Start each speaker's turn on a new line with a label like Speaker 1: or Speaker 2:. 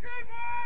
Speaker 1: One, two!